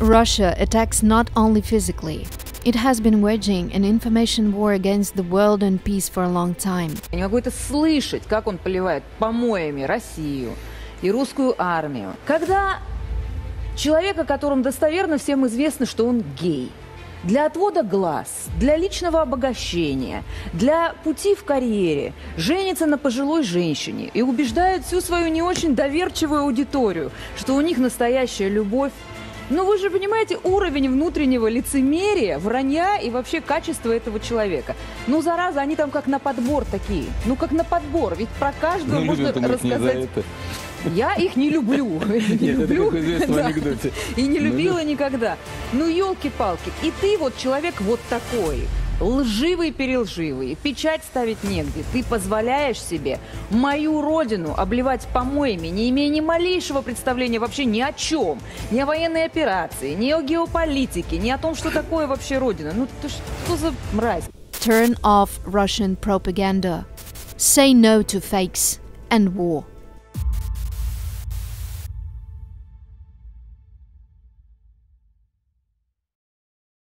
Russia attacks not only physically. It has been waging an information war against the world and peace for a long time. Я не могу это слышать, как он поливает помоями Россию и русскую армию. Когда человек, о котором достоверно всем известно, что он гей, для отвода глаз, для личного обогащения, для пути в карьере женится на пожилой женщине и убеждает всю свою не очень доверчивую аудиторию, что у них настоящая любовь. Но вы же понимаете уровень внутреннего лицемерия, вранья и вообще качества этого человека. Ну, зараза, они там как на подбор такие. Ну, как на подбор. Ведь про каждого Ну, можно рассказать. Я их не люблю. Не Нет, люблю. Да. анекдоте. И не Ну, любила никогда. Ну, елки-палки. И ты вот человек вот такой. Лживый-перелживый, печать ставить негде. Ты позволяешь себе мою родину обливать помоями, не имея ни малейшего представления вообще ни о чем. Ни о военной операции, ни о геополитике, ни о том, что такое вообще родина. Ну, ты что за мразь? Turn off Russian propaganda. Say no to fakes and war.